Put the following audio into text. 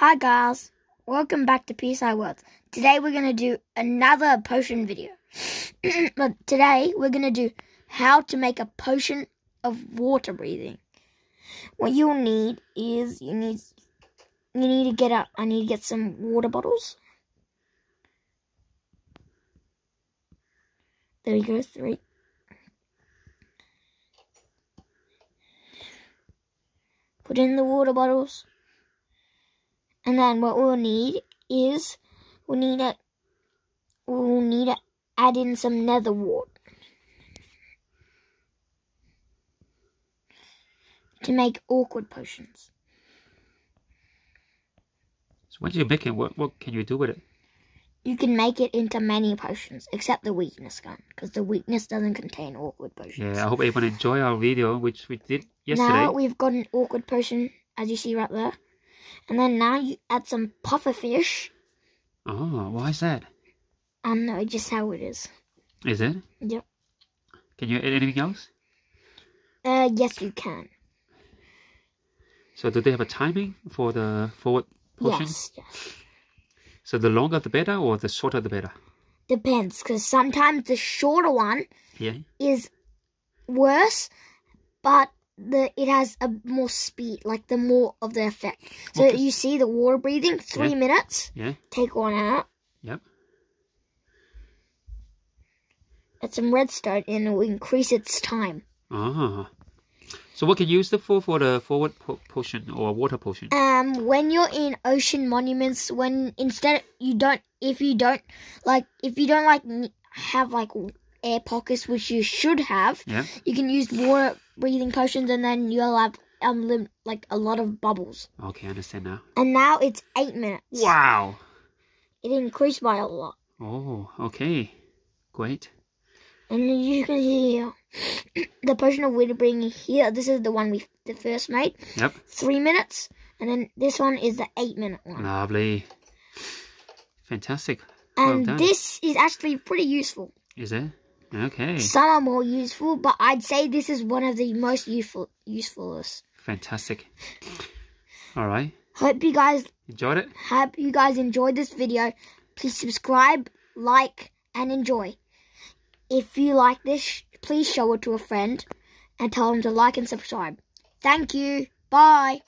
Hi guys, welcome back to PSR World. Today we're gonna do another potion video. but today we're gonna do how to make a potion of water breathing. What you'll need is you need you need to get out I need to get some water bottles. There we go, three. Put in the water bottles. And then what we'll need is we'll need to we'll need to add in some nether wart to make awkward potions. So once you make it, what what can you do with it? You can make it into many potions, except the weakness gun, because the weakness doesn't contain awkward potions. Yeah, I hope everyone enjoy our video, which we did yesterday. Now we've got an awkward potion, as you see right there. And then now you add some puffer fish. Oh, why is that? I don't know, just how it is. Is it? Yep. Can you add anything else? Uh, yes, you can. So do they have a timing for the forward portion? Yes, yes. So the longer the better, or the shorter the better? Depends, because sometimes the shorter one Yeah. is worse, but the it has a more speed, like the more of the effect. So Okay. you see the water breathing, three Yeah. minutes. Yeah. Take one out. Yep. Add some redstone, and it will increase its time. Ah. So what can you use it for for the forward po potion or water potion? Um, when you're in ocean monuments, when instead you don't, if you don't like, if you don't like have like air pockets, which you should have, Yeah. you can use water breathing potions, and then you'll have um lim- like a lot of bubbles. Okay, I understand now. And now it's eight minutes. Wow. It increased by a lot, Oh, okay. Great. and you can see here, the potion of wind breathing here. This is the one we the first made, Yep. three minutes, and then this one is the eight minute one. Lovely. Fantastic. well And done. this is actually pretty useful. Is it? Okay. Some are more useful, but I'd say this is one of the most useful usefulest. Fantastic. All right. Hope you guys Enjoyed it? hope you guys enjoyed this video. Please subscribe, like, and enjoy. If you like this, please show it to a friend and tell them to like and subscribe. Thank you. Bye.